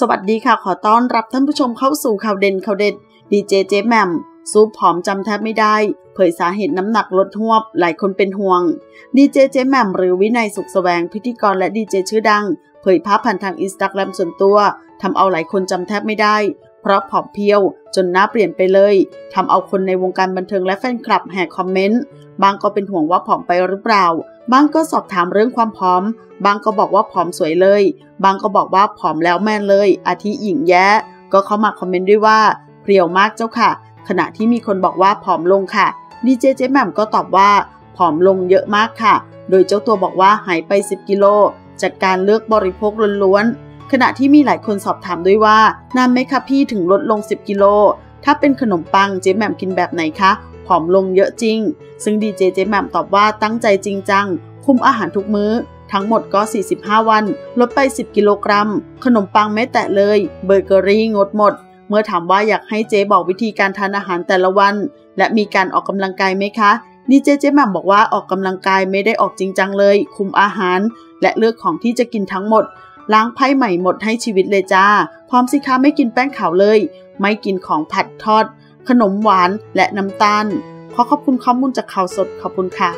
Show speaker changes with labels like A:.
A: สวัสดีค่ะขอต้อนรับท่านผู้ชมเข้าสู่ข่าวเด่นข่าวเด็ดดีเจเจแหม่มซูปผอมจำแทบไม่ได้ เผยสาเหตุน้ำหนักลดหวบ หลายคนเป็นห่วงดีเจเจแหม่มหรือวินัยสุขสแสวงพิธีกรและดีเจชื่อดัง เผยภาพผ่านทางอินสตาแกรมส่วนตัวทำเอาหลายคนจำแทบไม่ได้ เพราะผอมเพียวจนหน้าเปลี่ยนไปเลยทำเอาคนในวงการบันเทิงและแฟนคลับแห่คอมเมนต์บางก็เป็นห่วงว่าผอมไปหรือเปล่า บางก็สอบถามเรื่องความผอม บางก็บอกว่าผอมสวยเลย บางก็บอกว่าผอมแล้วแม่นเลย อาทิหญิงแย้ ก็เข้ามาคอมเมนต์ด้วยว่าเพรียวมากเจ้าค่ะ ขณะที่มีคนบอกว่าผอมลงค่ะดีเจเจแหม่มก็ตอบว่าผอมลงเยอะมากค่ะ โดยเจ้าตัวบอกว่าหายไป 10 กิโลจากการเลือกบริโภคล้วนๆ ขณะที่มีหลายคนสอบถามด้วยว่านานไหมคะพี่ถึงลดลง 10 กิโล ถ้าเป็นขนมปังเจ๊แหม่มกินแบบไหนคะ ผอมลงเยอะจริง ซึ่งดีเจเจแหม่มตอบว่าตั้งใจจริงจัง คุมอาหารทุกมื้อ ทั้งหมดก็ 45 วัน ลดไป 10 กิโลกรัม ขนมปังไม่แตะเลย เบเกอรี่งดหมด เมื่อถามว่าอยากให้เจ๊บอกวิธีการทานอาหารแต่ละวัน และมีการออกกำลังกายไหมคะดีเจเจ๊แหม่มบอกว่าออกกำลังกายไม่ได้ออกจริงจังเลย คุมอาหาร และเลือกของที่จะกินทั้งหมด ล้างไพ่ใหม่หมดให้ชีวิตเลยจ้า พร้อมสิคะไม่กินแป้งขาวเลย ไม่กินของผัดทอด ขนมหวานและน้ำตาล ขอขอบคุณข้อมูลจากข่าวสดขอบคุณค่ะ